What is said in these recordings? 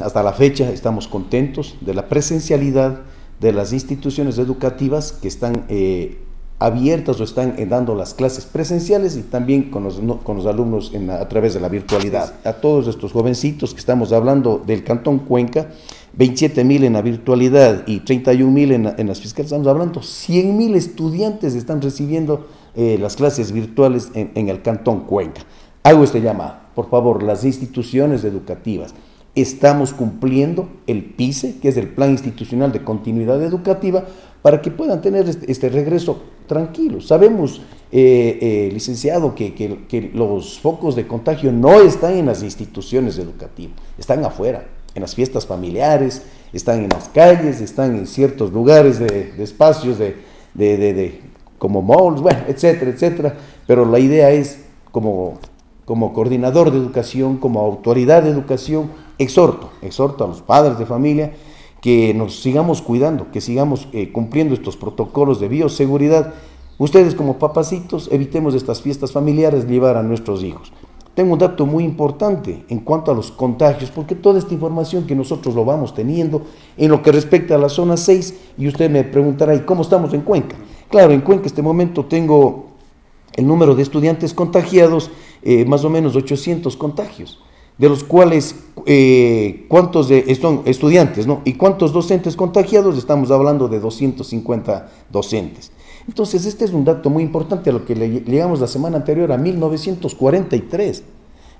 Hasta la fecha estamos contentos de la presencialidad de las instituciones educativas que están eh, abiertas o están eh, dando las clases presenciales y también con los, con los alumnos a través de la virtualidad. A todos estos jovencitos que estamos hablando del Cantón Cuenca, 27 mil en la virtualidad y 31 mil en, en, las fiscales, estamos hablando 100 mil estudiantes están recibiendo eh, las clases virtuales en, en el Cantón Cuenca. Hago este llamado, por favor, las instituciones educativas estamos cumpliendo el PICE, que es el Plan Institucional de Continuidad Educativa, para que puedan tener este, este regreso tranquilo. Sabemos, eh, eh, licenciado, que, que, los focos de contagio no están en las instituciones educativas, están afuera, en las fiestas familiares, están en las calles, están en ciertos lugares de, espacios de, de, de, como malls, bueno, etcétera, etcétera. Pero la idea es, como, como coordinador de educación, como autoridad de educación, exhorto, exhorto a los padres de familia que nos sigamos cuidando, que sigamos eh, cumpliendo estos protocolos de bioseguridad. Ustedes como papacitos evitemos estas fiestas familiares llevar a nuestros hijos. Tengo un dato muy importante en cuanto a los contagios, porque toda esta información que nosotros lo vamos teniendo en lo que respecta a la zona 6, y usted me preguntará, ¿y cómo estamos en Cuenca? Claro, en Cuenca en este momento tengo el número de estudiantes contagiados, eh, más o menos 800 contagios de los cuales eh, cuántos de, son estudiantes, ¿no? Y cuántos docentes contagiados, estamos hablando de 250 docentes. Entonces, este es un dato muy importante a lo que le llegamos la semana anterior, a 1943.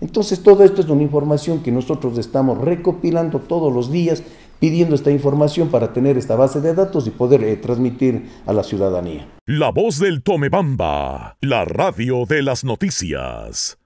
Entonces, todo esto es una información que nosotros estamos recopilando todos los días, pidiendo esta información para tener esta base de datos y poder eh, transmitir a la ciudadanía. La voz del Tomebamba, la radio de las noticias.